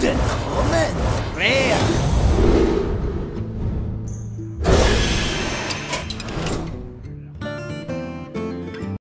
Gentlemen, prepare